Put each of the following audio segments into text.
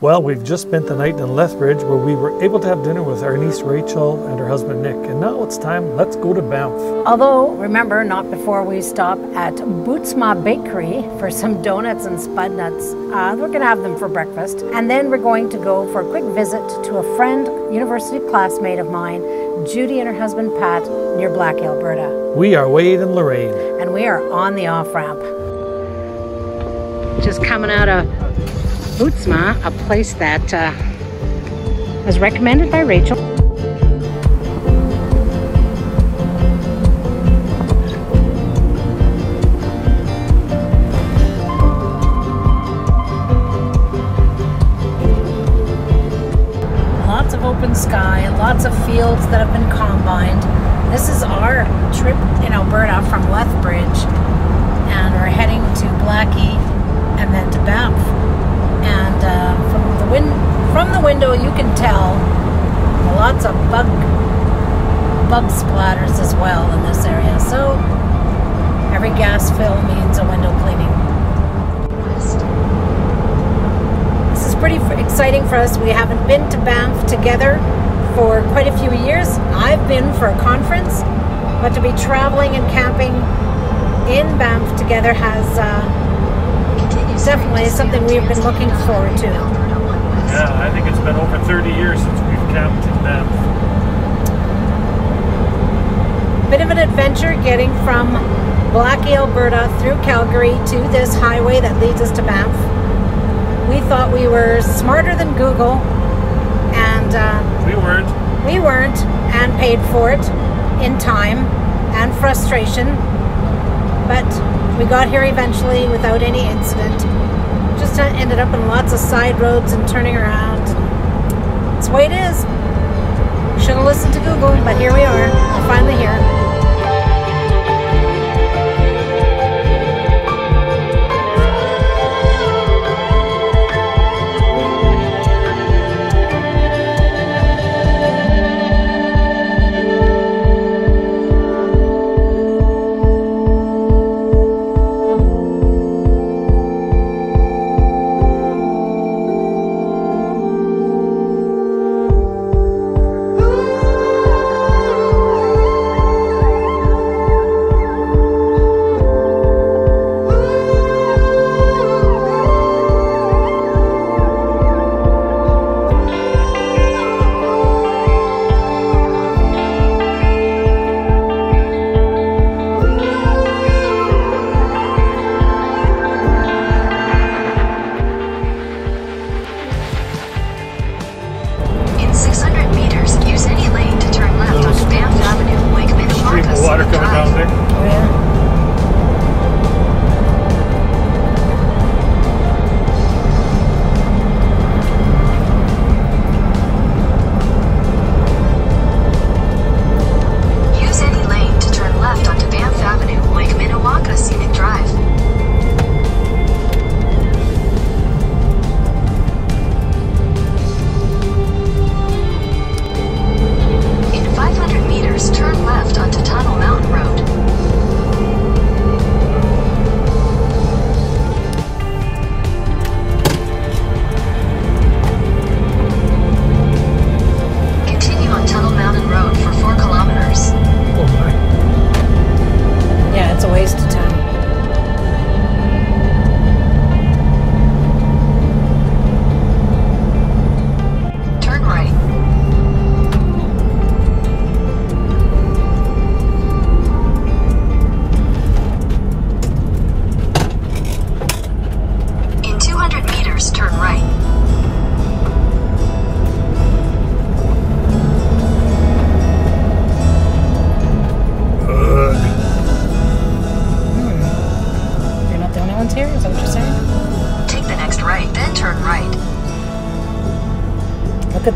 Well, we've just spent the night in Lethbridge where we were able to have dinner with our niece Rachel and her husband Nick. And now it's time, let's go to Banff. Although, remember, not before we stop at Bootsma Bakery for some donuts and spud nuts. Uh, we're going to have them for breakfast. And then we're going to go for a quick visit to a friend, university classmate of mine, Judy and her husband Pat, near Blackie, Alberta. We are Wade and Lorraine. And we are on the off ramp. Just coming out of Bootsma, a place that uh, was recommended by Rachel. Lots of open sky, lots of fields that have been combined. This is our trip in Alberta from Lethbridge, and we're heading to Blackie and then to Banff and uh, from the from the window you can tell lots of bug bug splatters as well in this area. So every gas fill means a window cleaning. This is pretty exciting for us. We haven't been to Banff together for quite a few years. I've been for a conference, but to be traveling and camping in Banff together has uh, definitely something we've been looking forward to. Yeah, I think it's been over 30 years since we've camped in Banff. Bit of an adventure getting from Blackie, Alberta through Calgary to this highway that leads us to Banff. We thought we were smarter than Google, and uh, we weren't. We weren't, and paid for it in time and frustration. But we got here eventually without any incident. Just ended up in lots of side roads and turning around. It's the way it is. Should have listened to Google, but here we are. We're finally here.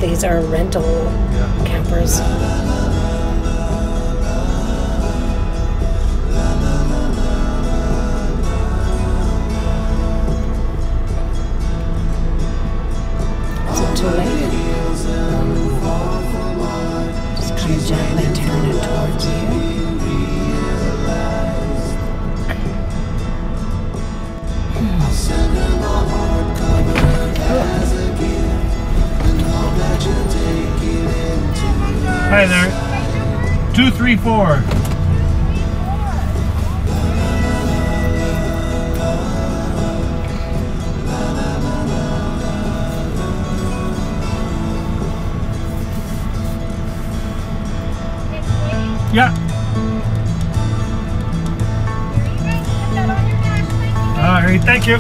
These are rental campers. Three, four. Yeah. All right, thank you.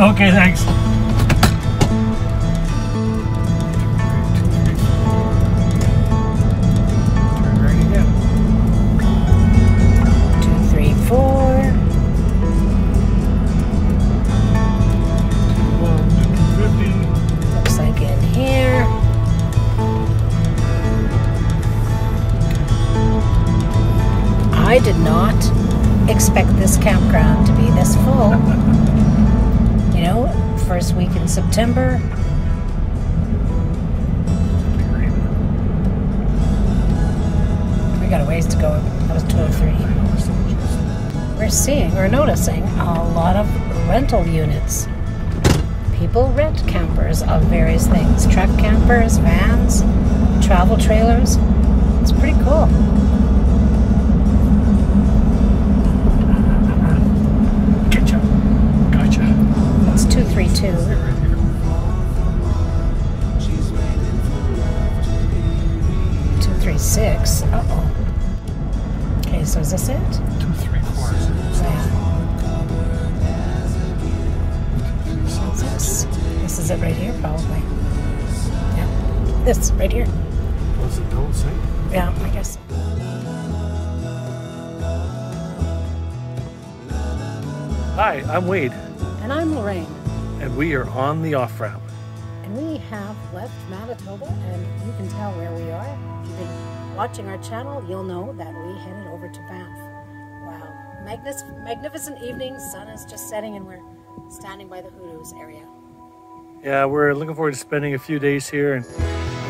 Okay, thanks. Expect this campground to be this full. You know, first week in September. We got a ways to go. That was 203. We're seeing, we're noticing a lot of rental units. People rent campers of various things truck campers, vans, travel trailers. It's pretty cool. This right here. What's it don't say? Yeah, I guess. Hi, I'm Wade, And I'm Lorraine. and we are on the off ramp. And we have left Manitoba, and you can tell where we are. If you've been watching our channel, you'll know that we headed over to Banff. Wow. Magnific- magnificent evening, sun is just setting, and we're standing by the Hoodoos area. Yeah, we're looking forward to spending a few days here and,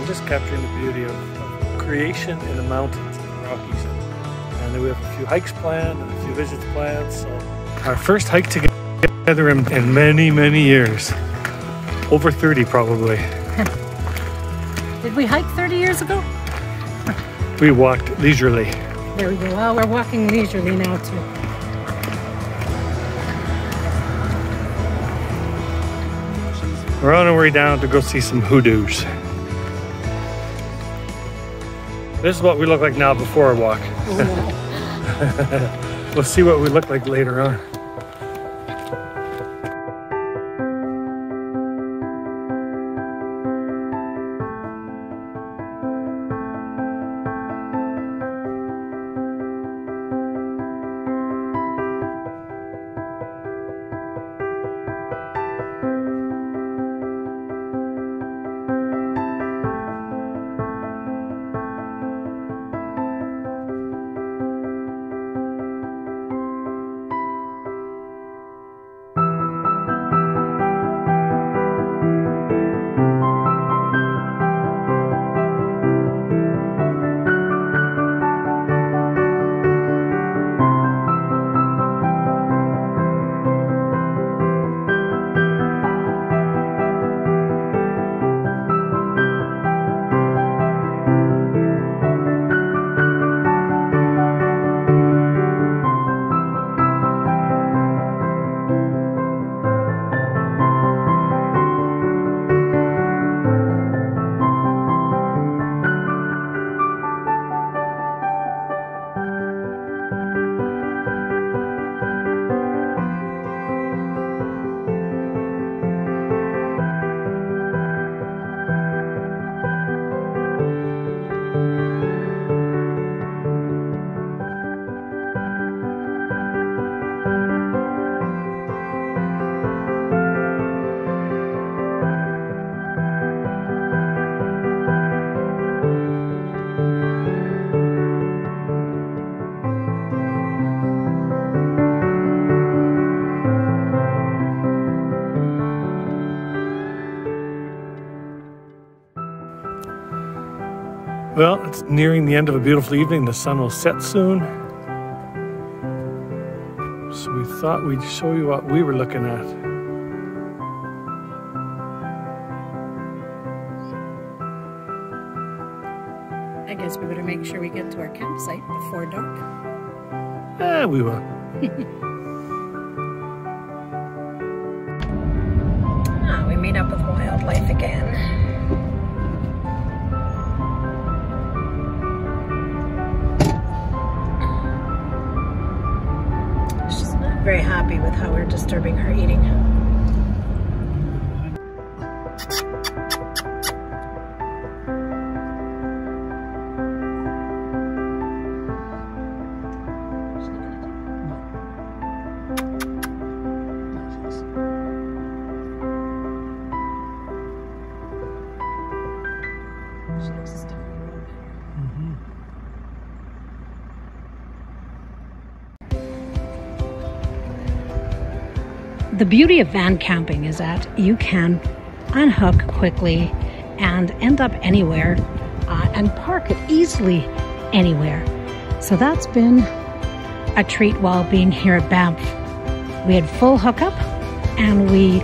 and just capturing the beauty of, of creation in the mountains and the Rockies. And then we have a few hikes planned and a few visits planned. So our first hike together in, in many, many years. Over 30 probably. Did we hike 30 years ago? We walked leisurely. There we go. Well, we're walking leisurely now, too. We're on our way down to go see some hoodoos. This is what we look like now before our walk. We'll see what we look like later on. Well, it's nearing the end of a beautiful evening. The sun will set soon. So we thought we'd show you what we were looking at. I guess we better make sure we get to our campsite before dark. Eh, we will. very happy with how we're disturbing her eating. The beauty of van camping is that you can unhook quickly and end up anywhere uh, and park it easily anywhere. So that's been a treat while being here at Banff. We had full hookup and we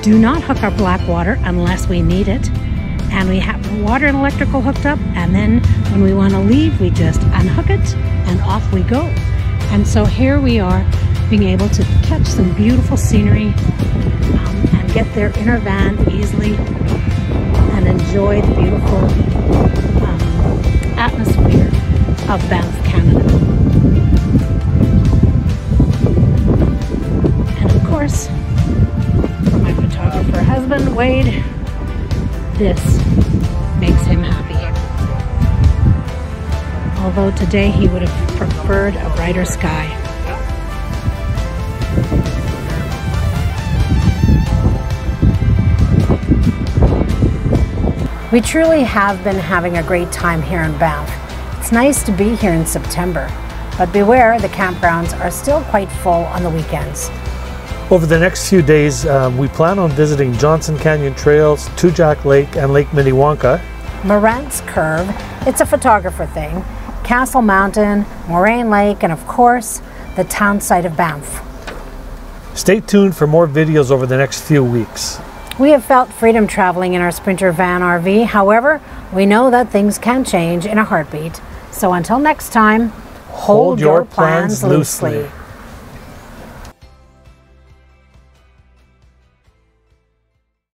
do not hook our black water unless we need it. And we have water and electrical hooked up. And then when we want to leave, we just unhook it and off we go. And so here we are being able to catch some beautiful scenery um, and get there in our van easily and enjoy the beautiful um, atmosphere of Banff, Canada. And of course, for my photographer husband, Wade, this makes him happy. Although today he would have preferred a brighter sky. We truly have been having a great time here in Banff. It's nice to be here in September, but beware the campgrounds are still quite full on the weekends. Over the next few days, um, we plan on visiting Johnson Canyon Trails, Two Jack Lake, and Lake Minnewanka. Morant's Curve, it's a photographer thing, Castle Mountain, Moraine Lake, and of course, the town site of Banff. Stay tuned for more videos over the next few weeks. We have felt freedom traveling in our Sprinter van RV. However, we know that things can change in a heartbeat. So until next time, hold, hold your, your, plans, plans loosely. loosely.